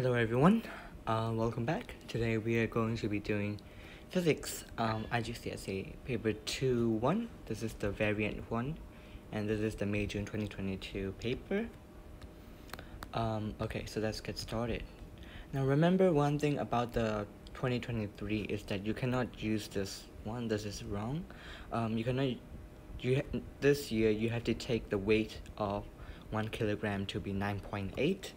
Hello everyone, uh, welcome back. Today we are going to be doing physics um, IGCSE paper 2-1. This is the variant 1 and this is the May June 2022 paper. Um, okay, so let's get started. Now remember one thing about the 2023 is that you cannot use this one, this is wrong. Um, you cannot, you this year you have to take the weight of 1 kilogram to be 9.8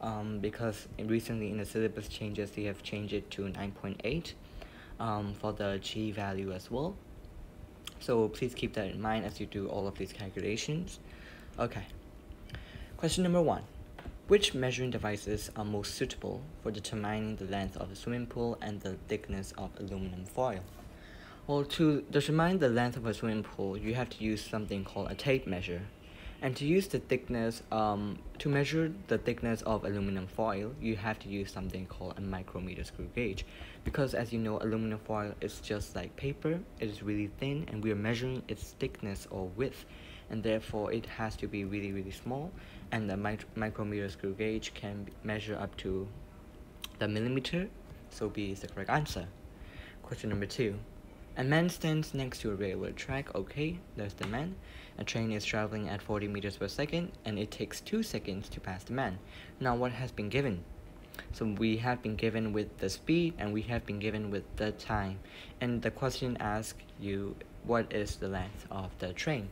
um, because recently in the syllabus changes they have changed it to 9.8 um, for the G value as well. So please keep that in mind as you do all of these calculations. Okay. Question number one. Which measuring devices are most suitable for determining the length of a swimming pool and the thickness of aluminum foil? Well, to determine the length of a swimming pool, you have to use something called a tape measure. And to use the thickness, um, to measure the thickness of aluminum foil, you have to use something called a micrometer screw gauge. Because as you know, aluminum foil is just like paper, it is really thin, and we are measuring its thickness or width, and therefore it has to be really, really small. And the mic micrometer screw gauge can measure up to the millimeter, so B is the correct answer. Question number two. A man stands next to a railroad track, okay, there's the man. A train is traveling at 40 meters per second and it takes 2 seconds to pass the man. Now what has been given? So we have been given with the speed and we have been given with the time. And the question asks you what is the length of the train.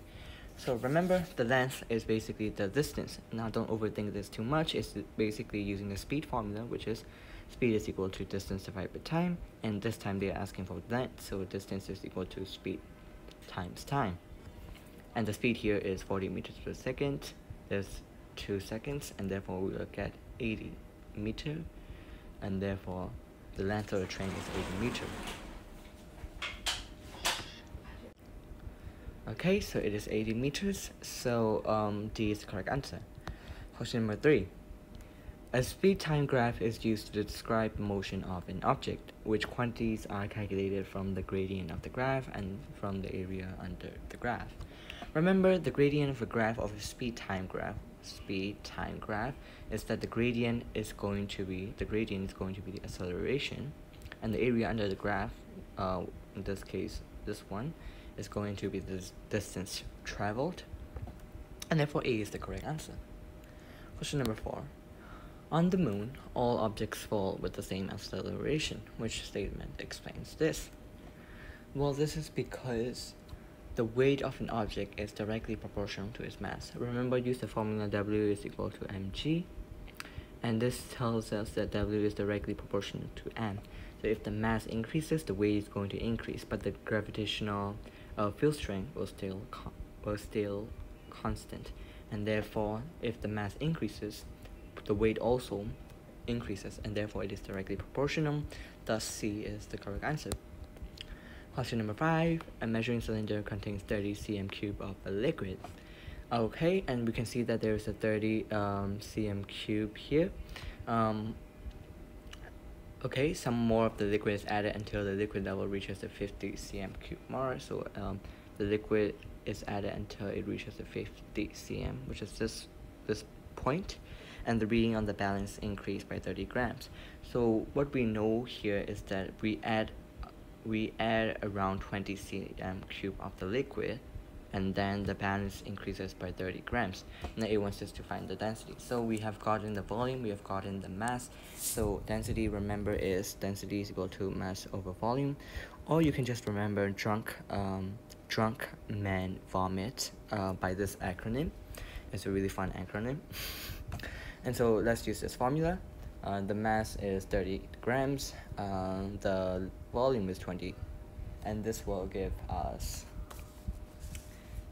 So remember the length is basically the distance. Now don't overthink this too much. It's basically using the speed formula which is speed is equal to distance divided by time and this time they're asking for length so distance is equal to speed times time. And the speed here is 40 meters per second there's 2 seconds and therefore we will get 80 meter and therefore the length of the train is 80 meter. Okay so it is 80 meters so um, D is the correct answer. Question number 3 a speed time graph is used to describe motion of an object, which quantities are calculated from the gradient of the graph and from the area under the graph. Remember, the gradient of a graph of a speed time graph, speed time graph, is that the gradient is going to be, the gradient is going to be the acceleration, and the area under the graph, uh, in this case, this one, is going to be the distance traveled, and therefore A is the correct answer. Question number 4. On the moon, all objects fall with the same acceleration. Which statement explains this? Well, this is because the weight of an object is directly proportional to its mass. Remember, use the formula W is equal to mg. And this tells us that W is directly proportional to m. So if the mass increases, the weight is going to increase, but the gravitational uh, field strength will still will still constant. And therefore, if the mass increases, the weight also increases and therefore it is directly proportional. Thus C is the correct answer. Question number 5. A measuring cylinder contains 30 cm cube of a liquid. Okay, and we can see that there is a 30 um, cm cube here. Um, okay, some more of the liquid is added until the liquid level reaches the 50 cm cube mark. So um, the liquid is added until it reaches the 50 cm, which is this, this point and the reading on the balance increased by 30 grams. So what we know here is that we add we add around 20 cm cube of the liquid and then the balance increases by 30 grams. Now it wants us to find the density. So we have gotten the volume, we have gotten the mass. So density, remember, is density is equal to mass over volume. Or you can just remember drunk, um, drunk man vomit uh, by this acronym. It's a really fun acronym. And so let's use this formula. Uh, the mass is 30 grams, uh, the volume is 20, and this will give us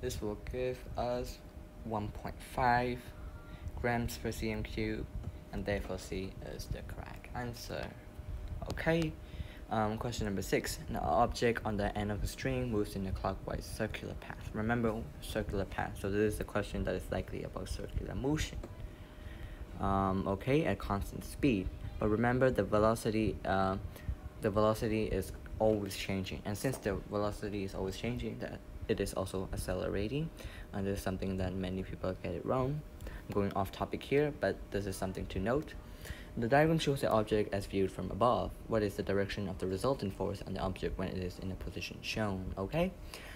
this will give us 1.5 grams per cm cube, and therefore C is the correct answer. Okay. Um, question number six. An object on the end of a string moves in a clockwise circular path. Remember circular path. So this is a question that is likely about circular motion um, okay at constant speed but remember the velocity uh, the velocity is always changing and since the velocity is always changing that it is also accelerating and this is something that many people get it wrong I'm going off topic here but this is something to note The diagram shows the object as viewed from above. What is the direction of the resultant force on the object when it is in the position shown? Okay?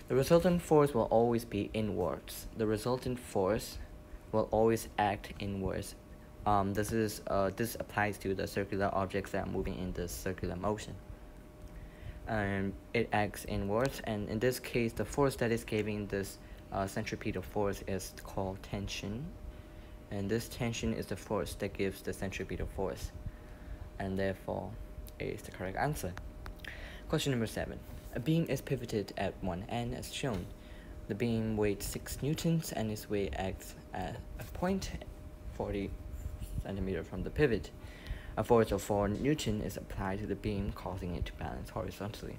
The resultant force will always be inwards. The resultant force will always act inwards. Um, this is uh, this applies to the circular objects that are moving in the circular motion. And it acts inwards, and in this case, the force that is giving this uh, centripetal force is called tension and this tension is the force that gives the centripetal force and therefore A is the correct answer. Question number 7. A beam is pivoted at one end as shown. The beam weighs 6 newtons and its weight acts at a point 40 centimeter from the pivot. A force of 4 newton is applied to the beam causing it to balance horizontally.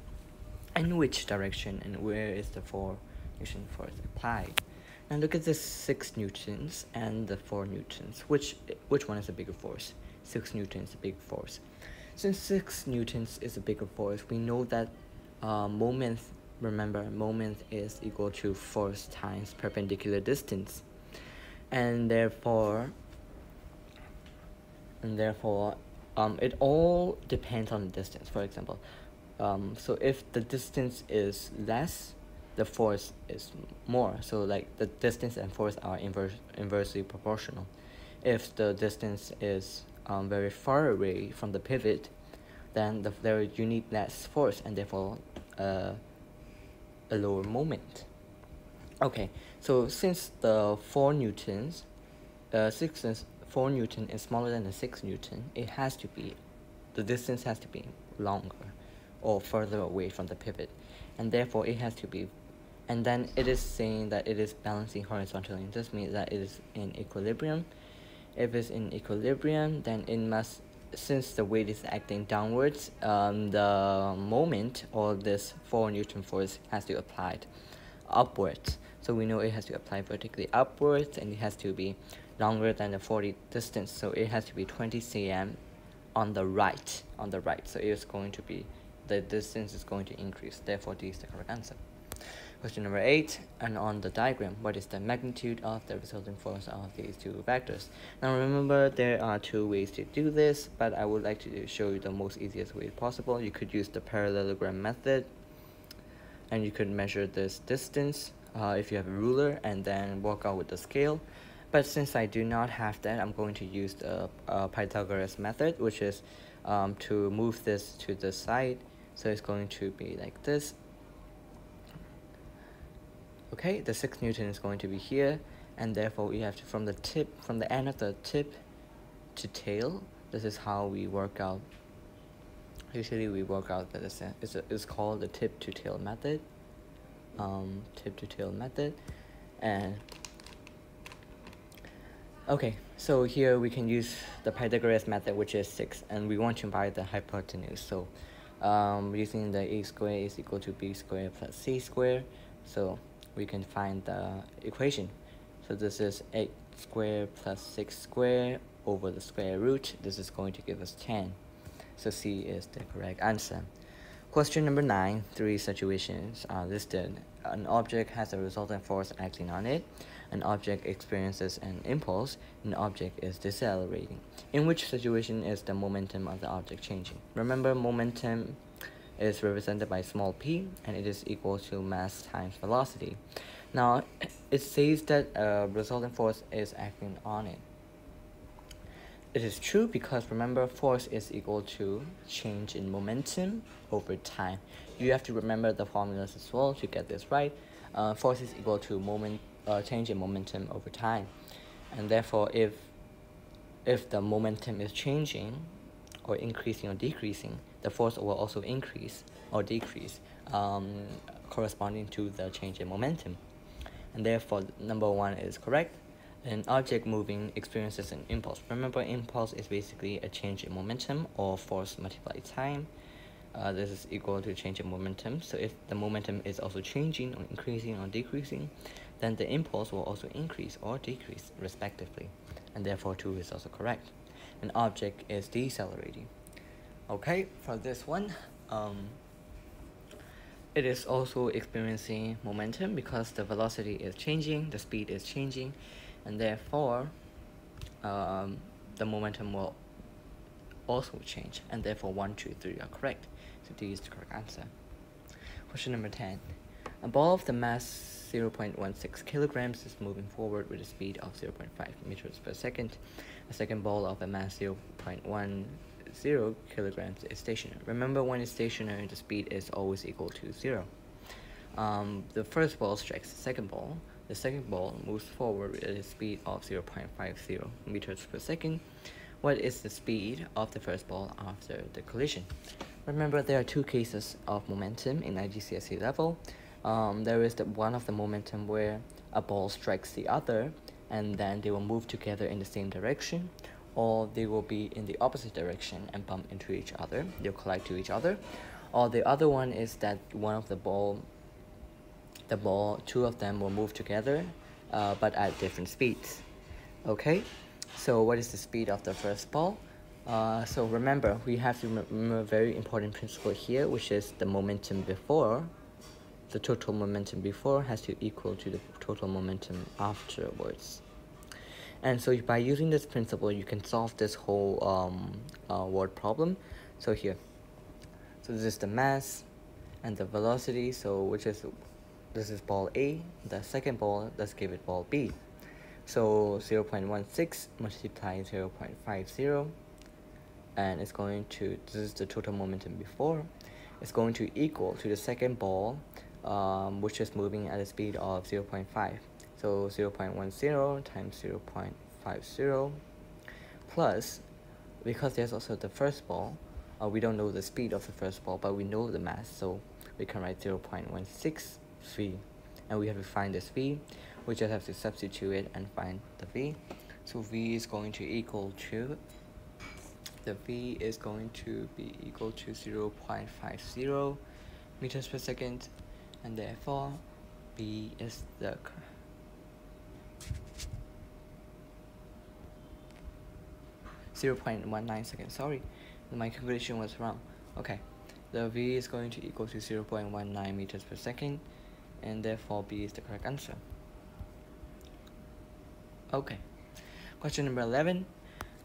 In which direction and where is the 4 newton force applied? Now look at the 6 newtons and the 4 newtons. Which, which one is a bigger force? 6 newtons is a big force. Since 6 newtons is a bigger force, we know that uh, moment, remember, moment is equal to force times perpendicular distance. And therefore, and therefore, um, it all depends on the distance, for example. Um, so if the distance is less, the force is more. So like the distance and force are inverse, inversely proportional. If the distance is um, very far away from the pivot, then the, there you need less force and therefore uh, a lower moment. Okay, so since the 4 newtons, uh, 6 4 newton is smaller than the 6 newton, it has to be, the distance has to be longer or further away from the pivot and therefore it has to be and then it is saying that it is balancing horizontally. This means that it is in equilibrium. If it's in equilibrium, then it must, since the weight is acting downwards, um, the moment or this 4 Newton force has to apply upwards. So we know it has to apply vertically upwards and it has to be longer than the 40 distance. So it has to be 20 cm on the right, on the right. So it is going to be, the distance is going to increase. Therefore, D is the correct answer. Question number 8, and on the diagram, what is the magnitude of the resulting force of these two vectors? Now remember, there are two ways to do this, but I would like to show you the most easiest way possible. You could use the parallelogram method, and you could measure this distance uh, if you have a ruler, and then work out with the scale. But since I do not have that, I'm going to use the uh, Pythagoras method, which is um, to move this to the side. So it's going to be like this. Okay the 6 newton is going to be here. And therefore we have to from the tip from the end of the tip to tail this is how we work out. Usually we work out that it's, it's, it's called the tip to tail method. Um, tip to tail method. And okay so here we can use the Pythagoras method which is 6 and we want to find the hypotenuse so um, using the a square is equal to b squared plus c squared so we can find the equation. So this is 8 squared plus 6 squared over the square root. This is going to give us 10. So C is the correct answer. Question number 9. Three situations are listed. An object has a resultant force acting on it. An object experiences an impulse. An object is decelerating. In which situation is the momentum of the object changing? Remember, momentum is represented by small p and it is equal to mass times velocity. Now it says that a resultant force is acting on it. It is true because remember force is equal to change in momentum over time. You have to remember the formulas as well to get this right. Uh, force is equal to moment uh, change in momentum over time. And therefore if if the momentum is changing or increasing or decreasing, the force will also increase or decrease um, corresponding to the change in momentum. And therefore, number one is correct. An object moving experiences an impulse. Remember, impulse is basically a change in momentum or force multiplied time. Uh, this is equal to change in momentum. So if the momentum is also changing or increasing or decreasing, then the impulse will also increase or decrease respectively. And therefore, 2 is also correct. An object is decelerating. Okay, for this one, um, it is also experiencing momentum because the velocity is changing, the speed is changing, and therefore um, the momentum will also change, and therefore 1, 2, 3 are correct. So D is the correct answer. Question number 10. A ball of the mass 0.16 kilograms is moving forward with a speed of 0.5 meters per second. A second ball of a mass 0.10 kilograms is stationary. Remember when it's stationary, the speed is always equal to 0. Um, the first ball strikes the second ball. The second ball moves forward with a speed of 0.50 meters per second. What is the speed of the first ball after the collision? Remember, there are two cases of momentum in IGCSE level. Um, there is the one of the momentum where a ball strikes the other and then they will move together in the same direction or they will be in the opposite direction and bump into each other. They'll collide to each other. Or the other one is that one of the ball the ball two of them will move together uh, but at different speeds. Okay? So what is the speed of the first ball? Uh, so remember we have to remember a very important principle here which is the momentum before the total momentum before has to equal to the total momentum afterwards. And so by using this principle, you can solve this whole um, uh, word problem. So here, so this is the mass and the velocity. So which is, this is ball A. The second ball, let's give it ball B. So 0 0.16 multiplied 0 0.50 and it's going to, this is the total momentum before, it's going to equal to the second ball um, which is moving at a speed of 0 0.5. So 0 0.10 times 0 0.50 plus, because there's also the first ball, uh, we don't know the speed of the first ball, but we know the mass, so we can write 0 0.163. And we have to find this v. We just have to substitute it and find the v. So v is going to equal to, the v is going to be equal to 0 0.50 meters per second and therefore B is the Zero point one nine seconds. Sorry, my calculation was wrong. Okay, the V is going to equal to zero point one nine meters per second, and therefore B is the correct answer. Okay, question number eleven.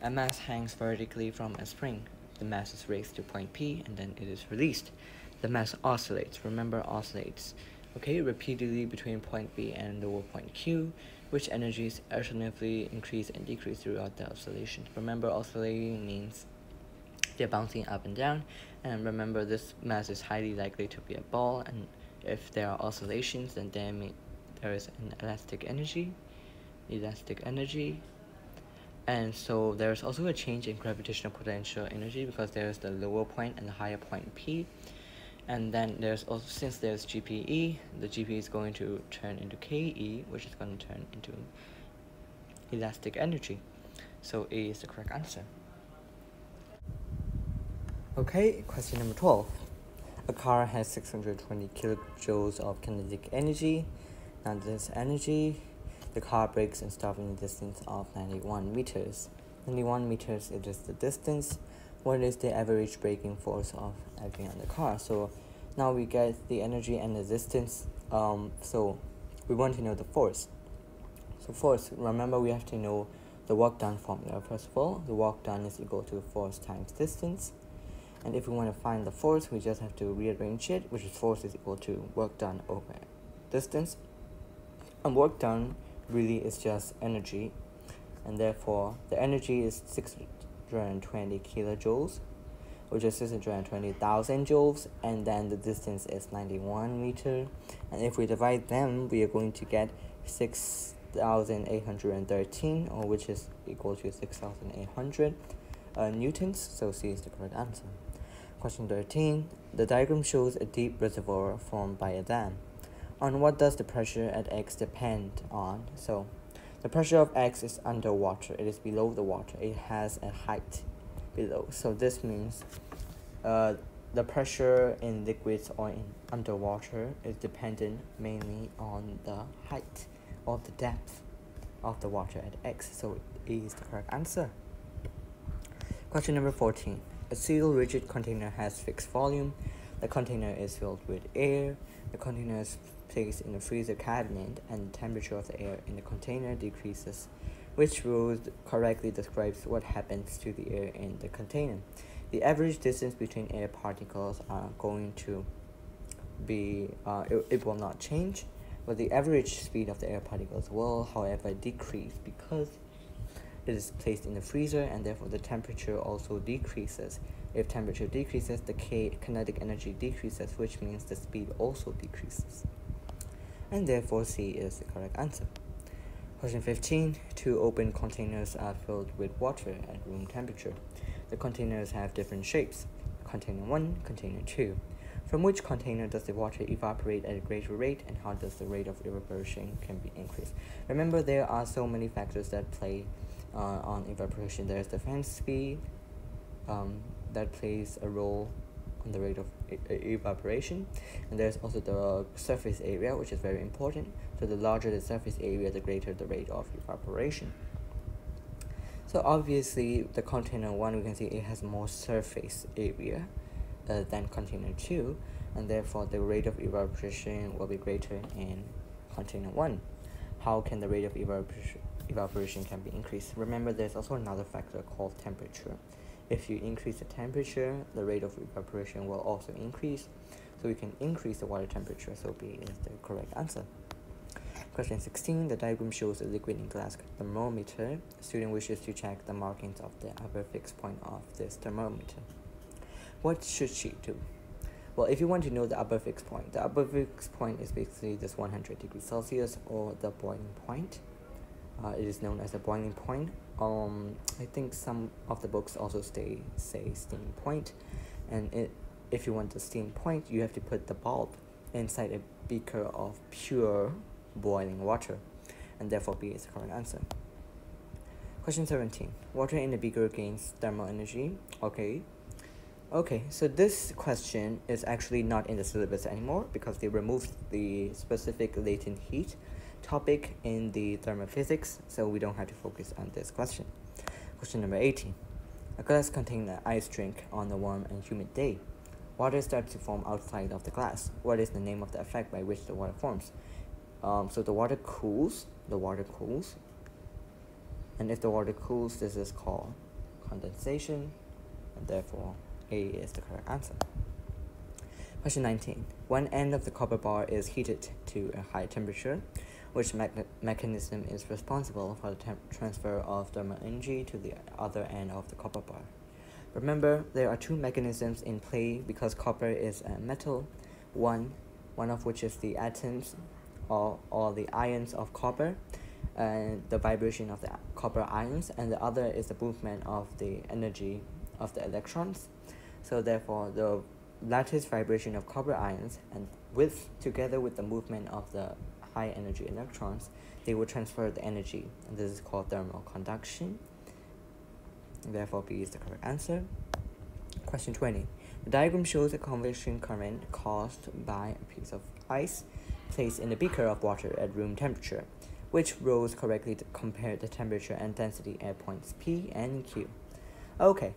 A mass hangs vertically from a spring. The mass is raised to point P and then it is released the mass oscillates. Remember, oscillates. Okay, repeatedly between point B and lower point Q, which energies alternately increase and decrease throughout the oscillation. Remember, oscillating means they're bouncing up and down, and remember, this mass is highly likely to be a ball, and if there are oscillations, then there, may, there is an elastic energy, elastic energy, and so there's also a change in gravitational potential energy because there's the lower point and the higher point P and then there's also since there's GPE the GPE is going to turn into KE which is going to turn into elastic energy. So A is the correct answer. Okay question number 12 a car has 620 kilojoules of kinetic energy now this energy. The car brakes and stops in a distance of 91 meters. 91 meters is the distance what is the average braking force of acting on the car? So now we get the energy and resistance um, so we want to know the force. So first remember we have to know the work done formula. First of all the work done is equal to force times distance. And if we want to find the force we just have to rearrange it which is force is equal to work done over distance. And work done really is just energy. And therefore the energy is 60 620 kilojoules, which is 620,000 joules, and then the distance is 91 meter. And if we divide them, we are going to get 6,813, or which is equal to 6,800 uh, newtons. So C is the correct answer. Question 13. The diagram shows a deep reservoir formed by a dam. On what does the pressure at X depend on? So the pressure of X is underwater. It is below the water. It has a height below. So this means uh, the pressure in liquids or in underwater is dependent mainly on the height or the depth of the water at X. So E is the correct answer. Question number 14. A sealed rigid container has fixed volume. The container is filled with air. The container is placed in a freezer cabinet and the temperature of the air in the container decreases which rule correctly describes what happens to the air in the container. The average distance between air particles are going to be, uh, it, it will not change, but the average speed of the air particles will, however, decrease because it is placed in the freezer and therefore the temperature also decreases. If temperature decreases, the kinetic energy decreases, which means the speed also decreases. And therefore C is the correct answer. Question 15. Two open containers are filled with water at room temperature. The containers have different shapes. Container 1, Container 2. From which container does the water evaporate at a greater rate and how does the rate of evaporation can be increased? Remember there are so many factors that play uh, on evaporation. There's the fan speed um, that plays a role on the rate of e evaporation. And there's also the surface area which is very important. So the larger the surface area the greater the rate of evaporation. So obviously the container 1 we can see it has more surface area uh, than container 2 and therefore the rate of evaporation will be greater in container 1 how can the rate of evaporation evaporation can be increased? Remember there's also another factor called temperature if you increase the temperature, the rate of evaporation will also increase. So we can increase the water temperature, so B is the correct answer. Question 16. The diagram shows a liquid in glass thermometer. The student wishes to check the markings of the upper fixed point of this thermometer. What should she do? Well, if you want to know the upper fixed point, the upper fixed point is basically this 100 degrees Celsius or the boiling point. Uh, it is known as the boiling point um i think some of the books also stay say steam point. And it if you want the steam point you have to put the bulb inside a beaker of pure boiling water and therefore b is the correct answer. Question 17 water in the beaker gains thermal energy. Okay. Okay so this question is actually not in the syllabus anymore because they removed the specific latent heat topic in the thermal physics, so we don't have to focus on this question. Question number 18. A glass contains an ice drink on a warm and humid day. Water starts to form outside of the glass. What is the name of the effect by which the water forms? Um, so the water cools, the water cools, and if the water cools, this is called condensation, and therefore A is the correct answer. Question 19. One end of the copper bar is heated to a high temperature which me mechanism is responsible for the transfer of thermal energy to the other end of the copper bar. Remember, there are two mechanisms in play because copper is a metal. One, one of which is the atoms or, or the ions of copper, and the vibration of the copper ions, and the other is the movement of the energy of the electrons. So therefore, the lattice vibration of copper ions and with together with the movement of the high energy electrons, they will transfer the energy, and this is called thermal conduction. Therefore, B is the correct answer. Question 20. The diagram shows a convection current caused by a piece of ice placed in a beaker of water at room temperature, which rows correctly to compare the temperature and density at points P and Q. Okay,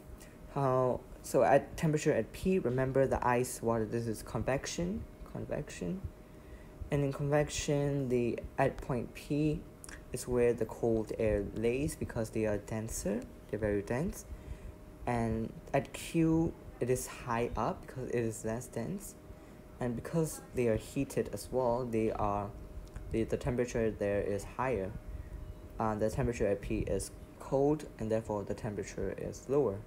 how so at temperature at P, remember the ice water, this is convection, convection, and in convection, the at point P is where the cold air lays because they are denser, they're very dense. And at Q, it is high up because it is less dense. And because they are heated as well, they are the, the temperature there is higher. Uh, the temperature at P is cold and therefore the temperature is lower.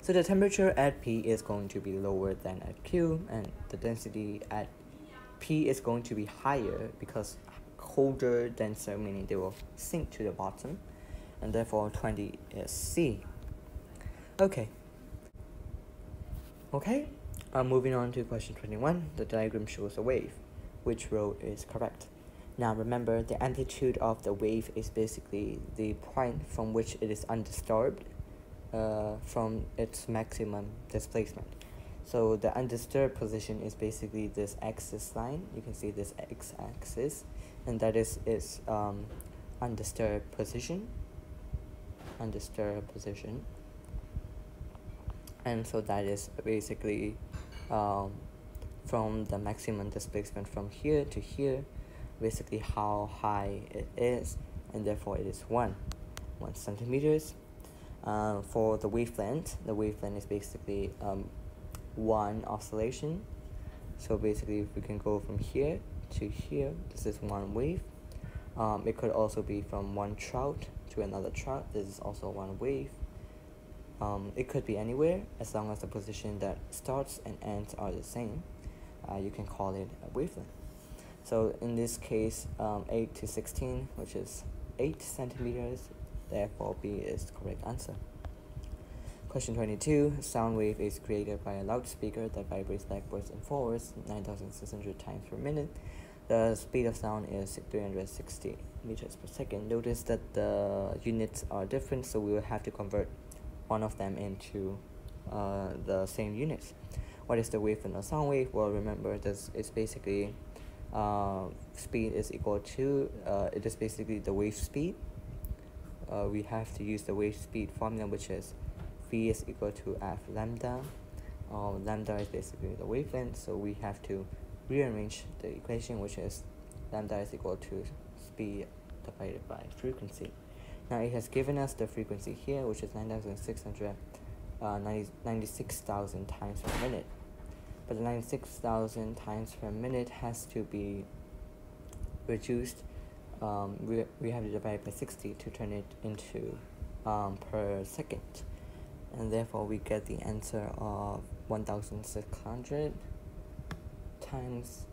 So the temperature at P is going to be lower than at Q and the density at P is going to be higher because colder, denser, meaning they will sink to the bottom, and therefore 20 is C. Okay. Okay, uh, moving on to question 21. The diagram shows a wave. Which row is correct? Now remember, the amplitude of the wave is basically the point from which it is undisturbed uh, from its maximum displacement. So the undisturbed position is basically this axis line. You can see this x-axis, and that is its um, undisturbed position. Undisturbed position. And so that is basically um, from the maximum displacement from here to here, basically how high it is, and therefore it is 1 1 centimeters uh, for the wavelength the wavelength is basically um, one oscillation. So basically if we can go from here to here this is one wave. Um, it could also be from one trough to another trough. This is also one wave. Um, it could be anywhere as long as the position that starts and ends are the same uh, you can call it a wavelength. So in this case um, 8 to 16 which is 8 centimeters therefore B is the correct answer Question 22. Sound wave is created by a loudspeaker that vibrates backwards and forwards 9600 times per minute. The speed of sound is 360 meters per second. Notice that the units are different, so we will have to convert one of them into uh, the same units. What is the wavelength of sound wave? Well, remember this is basically uh, speed is equal to uh, it is basically the wave speed. Uh, we have to use the wave speed formula, which is is equal to f lambda uh, lambda is basically the wavelength so we have to rearrange the equation which is lambda is equal to speed divided by frequency. Now it has given us the frequency here which is 9600 uh, 96,000 times per minute. But the 96,000 times per minute has to be reduced um, we, we have to divide by 60 to turn it into um, per second and therefore we get the answer of 1600 times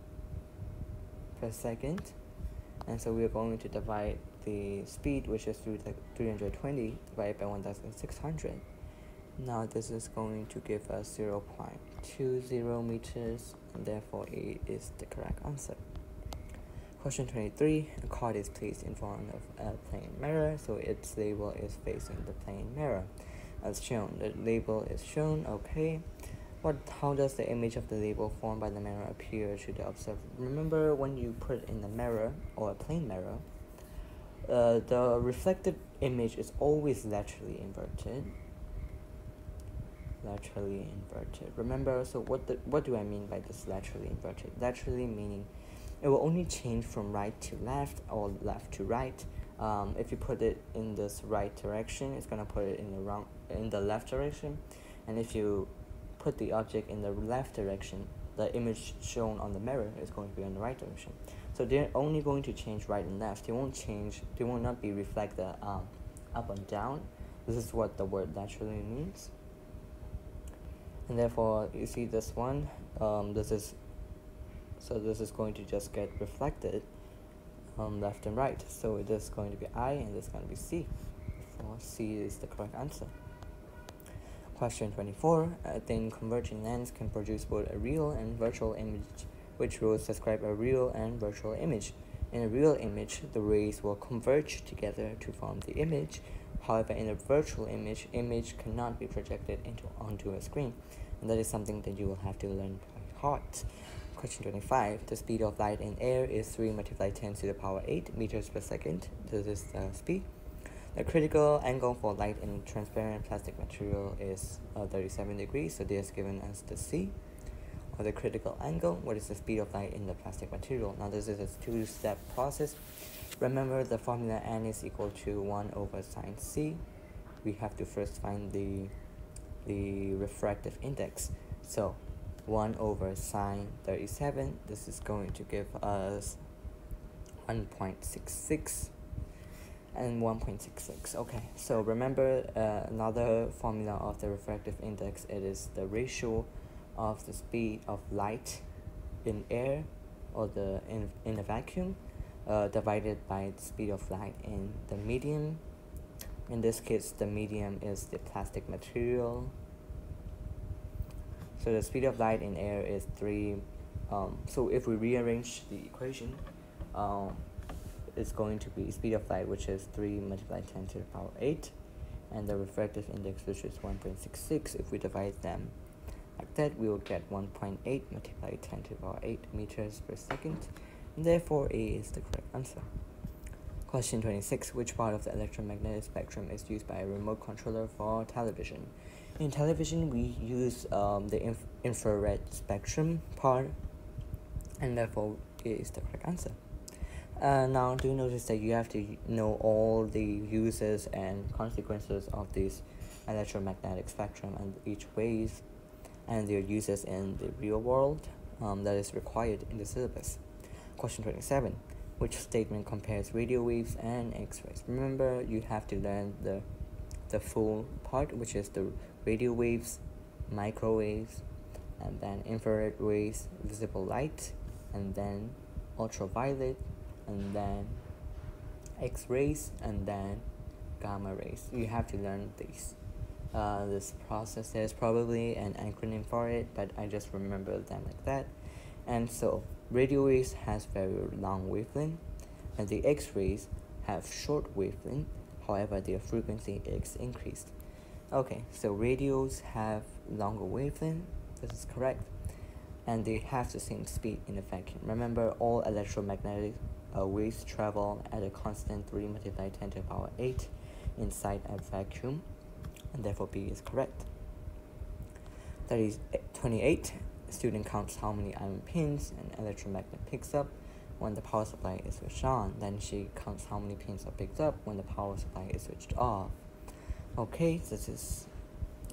per second. And so we're going to divide the speed which is through the 320 divided by 1600 now this is going to give us 0 0.20 meters and therefore A is the correct answer. Question 23. A card is placed in front of a plane mirror, so its label is facing the plane mirror as shown. The label is shown, okay. What, how does the image of the label formed by the mirror appear to the observer? Remember when you put in the mirror or a plane mirror, uh, the reflected image is always laterally inverted. Laterally inverted. Remember, so what the, what do I mean by this laterally inverted? Laterally meaning it will only change from right to left or left to right. Um, if you put it in this right direction, it's gonna put it in the wrong in the left direction. And if you put the object in the left direction the image shown on the mirror is going to be in the right direction. So they're only going to change right and left. They won't change they will not be reflected um, up and down. This is what the word laterally means. And therefore you see this one um, this is so this is going to just get reflected um, left and right. So it is going to be I and this is going to be C. Therefore C is the correct answer Question 24. Uh, a thin converging lens can produce both a real and virtual image, which rules describe a real and virtual image. In a real image, the rays will converge together to form the image. However, in a virtual image, image cannot be projected into onto a screen, and that is something that you will have to learn by heart. Question 25. The speed of light in air is 3 multiplied 10 to the power 8 meters per second. This is the speed. The critical angle for light in transparent plastic material is uh, 37 degrees, so this is given as the C. Or the critical angle, what is the speed of light in the plastic material? Now this is a two-step process. Remember the formula n is equal to 1 over sine c. We have to first find the, the refractive index. So 1 over sine 37, this is going to give us 1.66 and 1.66 okay so remember uh, another formula of the refractive index. It is the ratio of the speed of light in air or the in, in a vacuum uh, divided by the speed of light in the medium. In this case the medium is the plastic material. So the speed of light in air is 3 um, so if we rearrange the equation um, is going to be speed of light which is 3 multiplied 10 to the power 8 and the refractive index which is 1.66 if we divide them like that we will get 1.8 multiplied 10 to the power 8 meters per second and therefore A is the correct answer. Question 26. Which part of the electromagnetic spectrum is used by a remote controller for television? In television, we use um, the inf infrared spectrum part, and therefore A is the correct answer. Uh, now, do notice that you have to know all the uses and consequences of this electromagnetic spectrum and each wave and their uses in the real world um, that is required in the syllabus. Question 27. Which statement compares radio waves and X-rays? Remember, you have to learn the, the full part, which is the radio waves, microwaves, and then infrared waves, visible light, and then ultraviolet, and then X-rays, and then gamma rays. You have to learn these. Uh, this process there's probably an acronym for it, but I just remember them like that. And so radio waves has very long wavelength, and the X-rays have short wavelength. However, their frequency is increased. Okay, so radios have longer wavelength. This is correct, and they have the same speed in vacuum. Remember, all electromagnetic waves travel at a constant 3 multiplied 10 to the power 8 inside a vacuum, and therefore B is correct. That is 28 student counts how many iron pins an electromagnet picks up when the power supply is switched on. Then she counts how many pins are picked up when the power supply is switched off. Okay, this is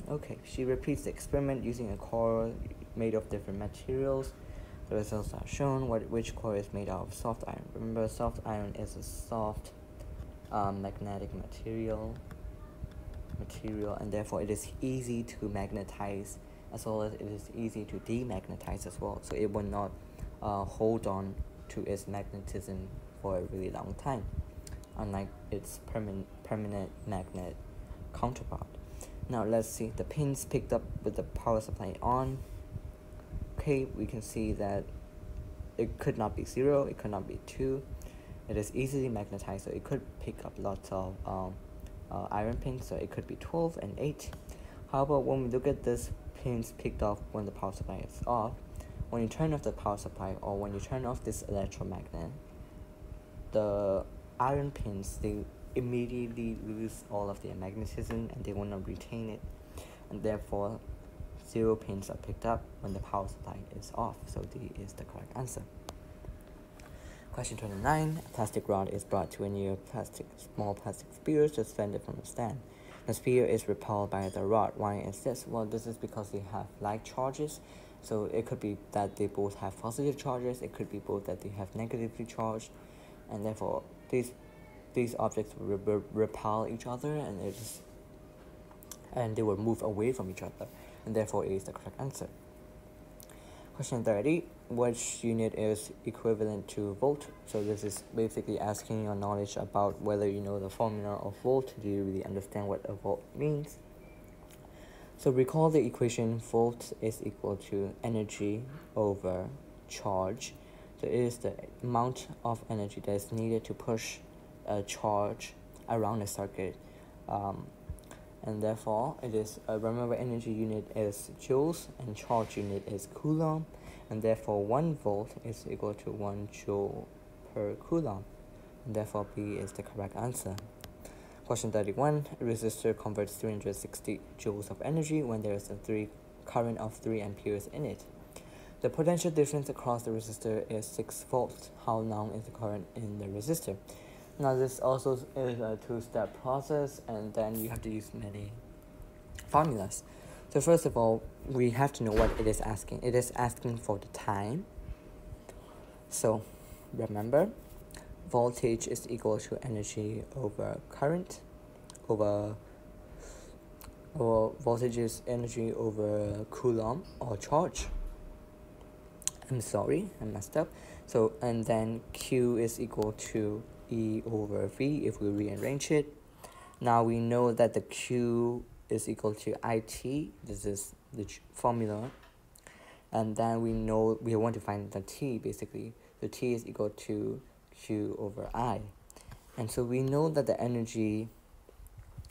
okay. She repeats the experiment using a core made of different materials. The results are shown. What which core is made out of soft iron? Remember, soft iron is a soft um, magnetic material material and therefore it is easy to magnetize as well as it is easy to demagnetize as well so it will not uh, hold on to its magnetism for a really long time unlike its permanent permanent magnet counterpart now let's see the pins picked up with the power supply on okay we can see that it could not be zero it could not be two. It is easily magnetized so it could pick up lots of um, uh, iron pins so it could be 12 and 8 However, when we look at this pins picked off when the power supply is off when you turn off the power supply or when you turn off this electromagnet the iron pins they immediately lose all of their magnetism and they will not retain it. And therefore zero pins are picked up when the power supply is off so D is the correct answer Question 29. A plastic rod is brought to a near plastic, small plastic sphere suspended from a stand. The sphere is repelled by the rod. Why is this? Well, this is because they have like charges. So it could be that they both have positive charges. It could be both that they have negatively charged. And therefore, these these objects will re repel each other and it is and they will move away from each other. And therefore, it is the correct answer. Question 30. Which unit is equivalent to volt? So this is basically asking your knowledge about whether you know the formula of volt. Do you really understand what a volt means? So recall the equation volt is equal to energy over charge. So it is the amount of energy that is needed to push a charge around a circuit. Um, and therefore it is uh, remember energy unit is joules and charge unit is coulomb and therefore 1 volt is equal to 1 joule per coulomb and therefore B is the correct answer. Question 31. A resistor converts 360 joules of energy when there is a three current of 3 amperes in it. The potential difference across the resistor is 6 volts. How long is the current in the resistor? Now this also is a two-step process and then you have to use many formulas. So first of all, we have to know what it is asking. It is asking for the time. So remember, voltage is equal to energy over current over or voltage is energy over coulomb or charge. I'm sorry, I messed up. So and then Q is equal to E over V if we rearrange it. Now we know that the Q is equal to IT. This is the formula. And then we know we want to find the T basically. The T is equal to Q over I. And so we know that the energy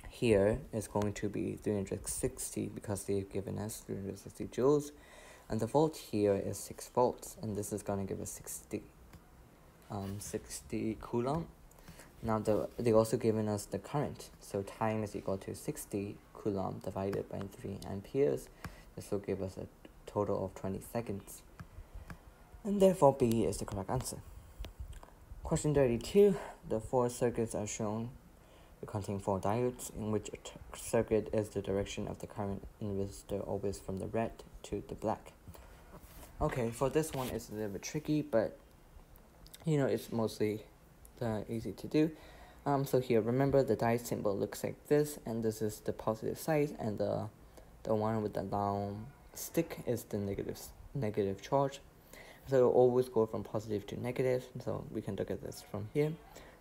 here is going to be 360 because they've given us 360 joules. And the volt here is 6 volts. And this is going to give us 60 um, 60 coulomb. Now the, they also given us the current. So time is equal to 60 coulomb divided by 3 amperes. This will give us a total of 20 seconds. And therefore B is the correct answer. Question 32. The four circuits are shown. They contain four diodes, in which a circuit is the direction of the current in resistor always from the red to the black. Okay, for this one it's a little bit tricky, but you know it's mostly uh, easy to do. Um, so here, remember the diode symbol looks like this, and this is the positive side, and the the one with the long stick is the negative negative charge. So it'll always go from positive to negative. So we can look at this from here.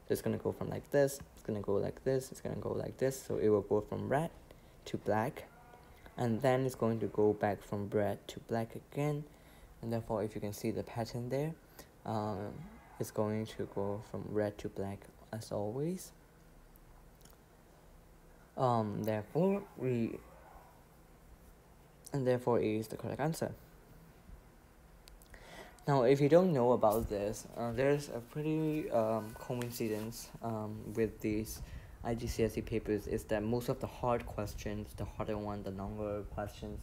So it's gonna go from like this, it's gonna go like this, it's gonna go like this. So it will go from red to black, and then it's going to go back from red to black again. And therefore, if you can see the pattern there, um, it's going to go from red to black as always. Um, therefore, we and therefore is the correct answer. Now, if you don't know about this, uh, there's a pretty um, coincidence um, with these IGCSE papers is that most of the hard questions, the harder one, the longer questions,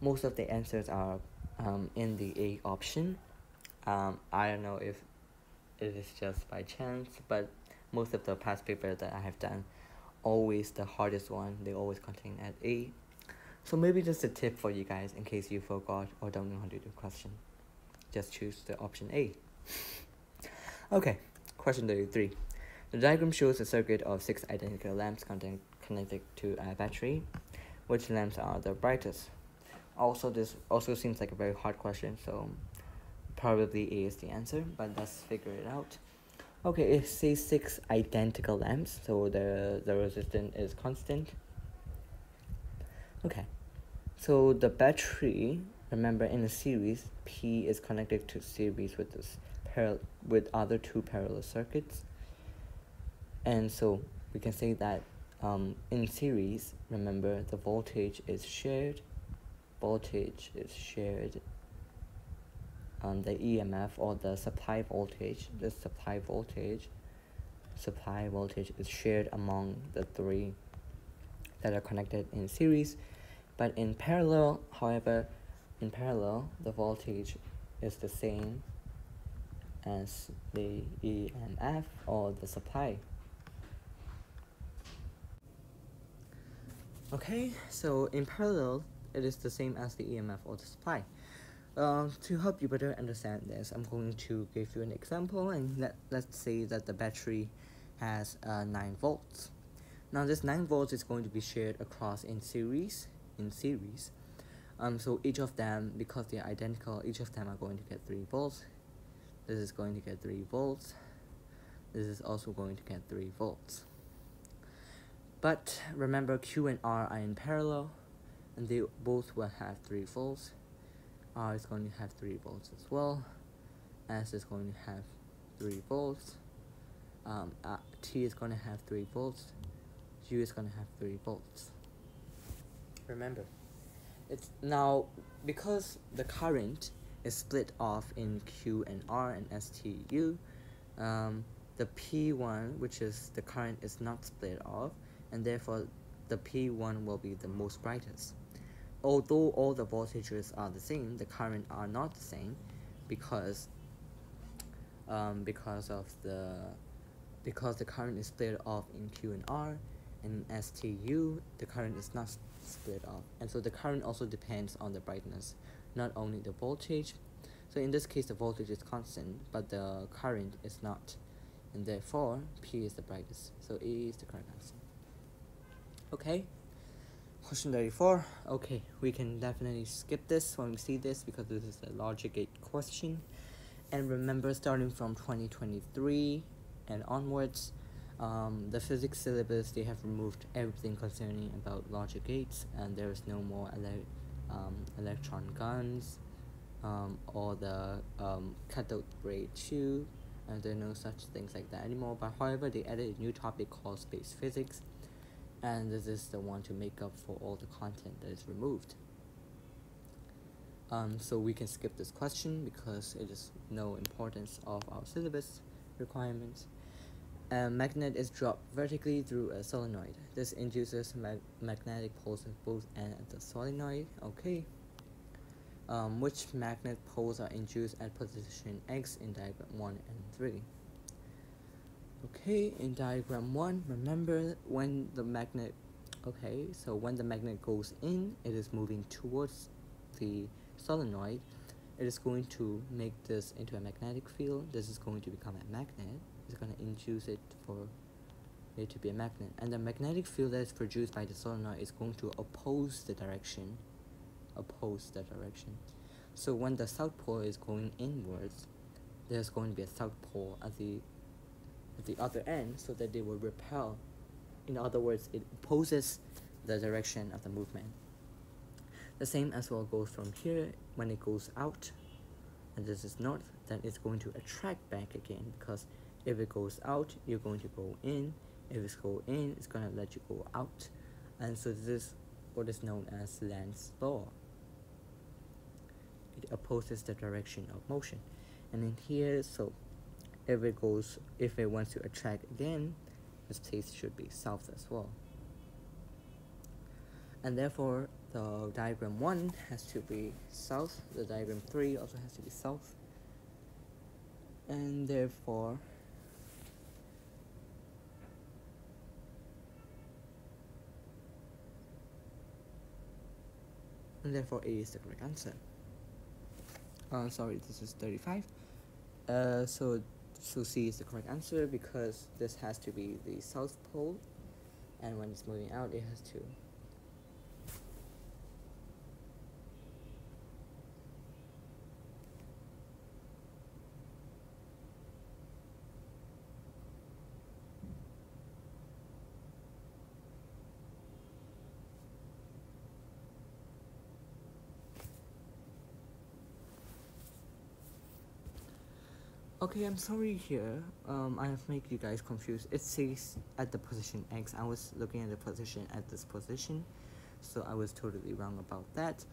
most of the answers are um, in the A option. Um, I don't know if it is just by chance, but most of the past papers that I have done, always the hardest one, they always contain at A. So maybe just a tip for you guys in case you forgot or don't know how to do question just choose the option A. okay, question 33. The diagram shows a circuit of six identical lamps connected to a battery. Which lamps are the brightest? Also, this also seems like a very hard question, so probably A is the answer, but let's figure it out. Okay, it says six identical lamps, so the, the resistance is constant. Okay, so the battery Remember, in a series, P is connected to series with this parallel with other two parallel circuits, and so we can say that um, in series, remember the voltage is shared. Voltage is shared. Um, the EMF or the supply voltage, the supply voltage, supply voltage is shared among the three that are connected in series. But in parallel, however, in parallel, the voltage is the same as the EMF or the supply. Okay, so in parallel, it is the same as the EMF or the supply. Uh, to help you better understand this, I'm going to give you an example and let, let's say that the battery has uh, 9 volts. Now this 9 volts is going to be shared across in series, in series um, so each of them, because they're identical, each of them are going to get 3 volts. This is going to get 3 volts. This is also going to get 3 volts. But remember Q and R are in parallel and they both will have 3 volts. R is going to have 3 volts as well. S is going to have 3 volts. Um, uh, T is going to have 3 volts. U is going to have 3 volts. Remember it's now because the current is split off in Q and R and STU, um, the P1, which is the current, is not split off, and therefore the P1 will be the most brightest. Although all the voltages are the same, the current are not the same, because um, because of the because the current is split off in Q and R, and STU, the current is not split off. And so the current also depends on the brightness, not only the voltage. So in this case, the voltage is constant, but the current is not. And therefore, P is the brightest. So A is the correct answer. Okay. Question 34. Okay, we can definitely skip this when we see this because this is a logic gate question. And remember, starting from 2023 and onwards, um, the physics syllabus they have removed everything concerning about logic gates and there is no more ele um, electron guns um, or the um, cathode ray tube and there are no such things like that anymore but however they added a new topic called space physics and this is the one to make up for all the content that is removed um, so we can skip this question because it is no importance of our syllabus requirements a magnet is dropped vertically through a solenoid. This induces mag magnetic poles at both ends of the solenoid. Okay. Um, which magnet poles are induced at position X in diagram 1 and 3? Okay, in diagram 1, remember when the magnet, okay, so when the magnet goes in, it is moving towards the solenoid. It is going to make this into a magnetic field. This is going to become a magnet. It's going to induce it for it to be a magnet. And the magnetic field that is produced by the solenoid is going to oppose the direction, oppose the direction. So when the south pole is going inwards, there's going to be a south pole at the at the other end so that they will repel. In other words, it opposes the direction of the movement. The same as well goes from here when it goes out and this is north, then it's going to attract back again because if it goes out, you're going to go in. If it's go in, it's going to let you go out. And so this is what is known as Lenz's law. It opposes the direction of motion. And in here, so if it goes, if it wants to attract again, this place should be south as well. And therefore, the diagram 1 has to be south, the diagram 3 also has to be south. And therefore, and therefore A is the correct answer. Uh, sorry, this is 35. Uh, so, so C is the correct answer because this has to be the south pole. And when it's moving out it has to Okay, I'm sorry here. Um, I have made you guys confused. It says at the position X. I was looking at the position at this position, so I was totally wrong about that.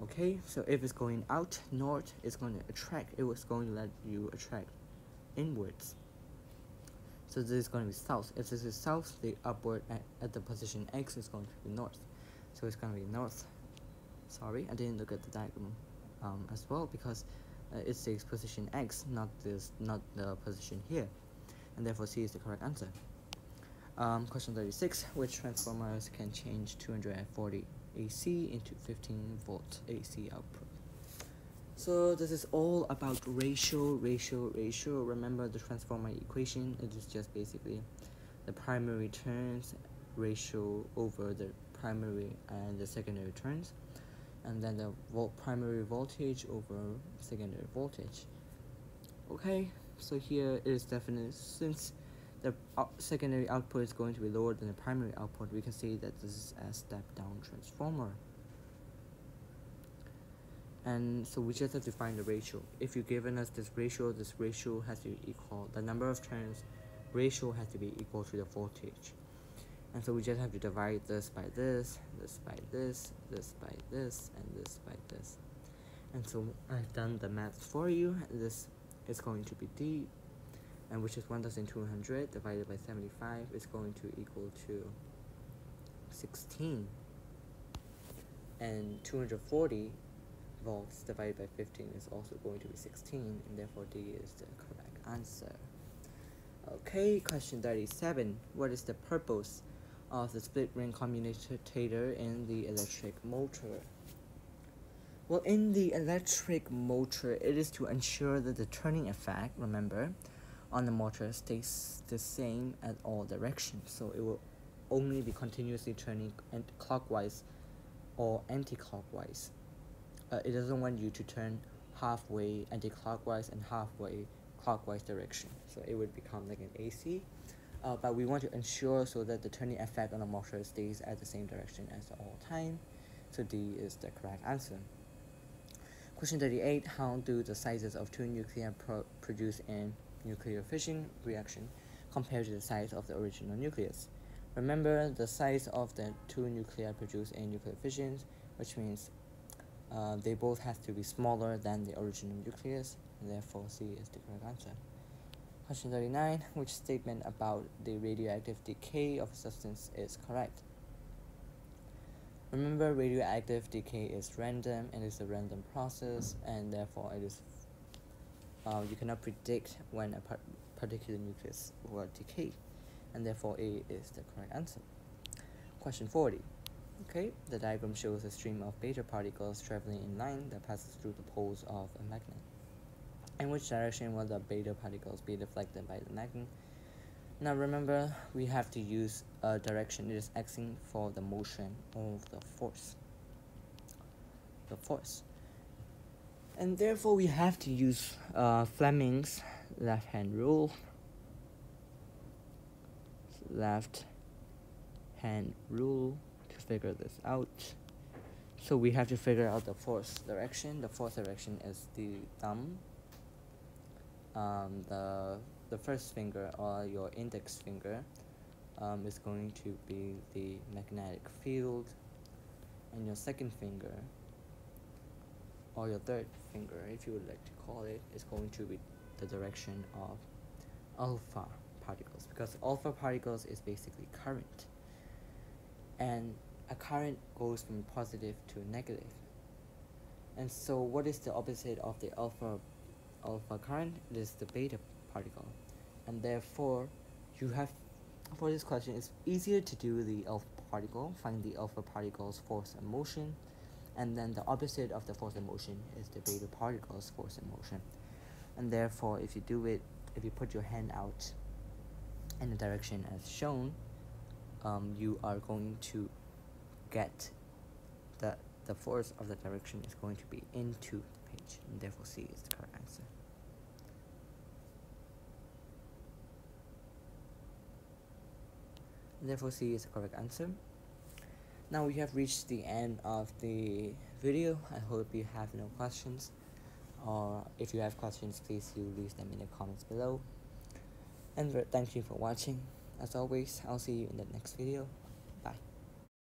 Okay, so if it's going out north, it's going to attract. It was going to let you attract inwards. So this is going to be south. If this is south, the upward at, at the position X is going to be north. So it's going to be north. Sorry, I didn't look at the diagram um, as well because it takes position X, not this, not the position here, and therefore C is the correct answer. Um, question 36, which transformers can change 240 AC into 15 volt AC output? So this is all about ratio, ratio, ratio. Remember the transformer equation, it is just basically the primary turns ratio over the primary and the secondary turns and then the primary voltage over secondary voltage. Okay so here it is definite since the secondary output is going to be lower than the primary output we can see that this is a step down transformer. And so we just have to find the ratio. If you've given us this ratio this ratio has to equal the number of turns ratio has to be equal to the voltage and so we just have to divide this by this this by this this by this and this by this. And so I've done the math for you. This is going to be D and which is 1200 divided by 75 is going to equal to 16 and 240 volts divided by 15 is also going to be 16 and therefore D is the correct answer. Okay question 37 what is the purpose of the split ring commutator in the electric motor. Well, in the electric motor, it is to ensure that the turning effect, remember, on the motor stays the same at all directions. So it will only be continuously turning clockwise or anti-clockwise. Uh, it doesn't want you to turn halfway anti-clockwise and halfway clockwise direction. So it would become like an AC uh, but we want to ensure so that the turning effect on the motor stays at the same direction as all time. So D is the correct answer. Question 38, how do the sizes of two nuclei pro produce in nuclear fission reaction compare to the size of the original nucleus? Remember the size of the two nuclei produced in nuclear fission, which means uh, they both have to be smaller than the original nucleus, and therefore C is the correct answer. Question 39. Which statement about the radioactive decay of a substance is correct? Remember, radioactive decay is random and it's a random process, and therefore it is uh, you cannot predict when a par particular nucleus will decay, and therefore A is the correct answer. Question 40. Okay, the diagram shows a stream of beta particles traveling in line that passes through the poles of a magnet. In which direction will the beta particles be deflected by the magnet? Now remember, we have to use a direction it is acting for the motion of the force. The force. And therefore we have to use uh, Fleming's left hand rule. Left hand rule to figure this out. So we have to figure out the force direction. The force direction is the thumb. Um, the the first finger or your index finger um, is going to be the magnetic field, and your second finger or your third finger, if you would like to call it, is going to be the direction of alpha particles. Because alpha particles is basically current. And a current goes from positive to negative. And so what is the opposite of the alpha alpha current is the beta particle and therefore you have for this question it's easier to do the alpha particle find the alpha particle's force and motion and then the opposite of the force and motion is the beta particle's force and motion and therefore if you do it if you put your hand out in the direction as shown um, you are going to get the the force of the direction is going to be into the page and therefore C is the correct answer. Therefore C is the correct answer. Now we have reached the end of the video. I hope you have no questions or if you have questions please do leave them in the comments below. And thank you for watching. As always, I'll see you in the next video.